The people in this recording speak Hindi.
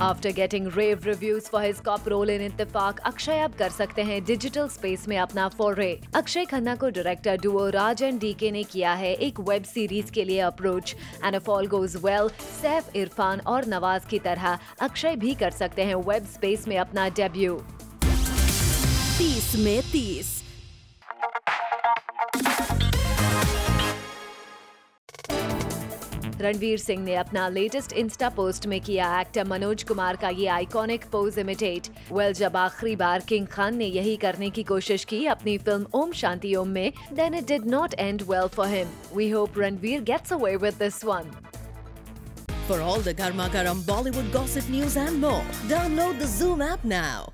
After getting rave reviews for his cop role in Ittifaq, Akshay अब कर सकते हैं डिजिटल स्पेस में अपना फोरे अक्षय खन्ना को director duo Raj and DK ने किया है एक वेब सीरीज़ के लिए approach and if all goes well Saif Irrfan और नवाज़ की तरह अक्षय भी कर सकते हैं वेब स्पेस में अपना डेब्यू तीस में तीस। रणवीर सिंह ने अपना लेटेस्ट इंस्टा पोस्ट में किया एक्टर मनोज कुमार का ये आइकॉनिक पोज इमिटेट वेल जब आखिरी बार किंग खान ने यही करने की कोशिश की अपनी फ़िल्म ओम शांति ओम में then it did not end well for him we hope Ranveer gets away with this one For all the Garma Bollywood gossip news and more, download the Zoom app now.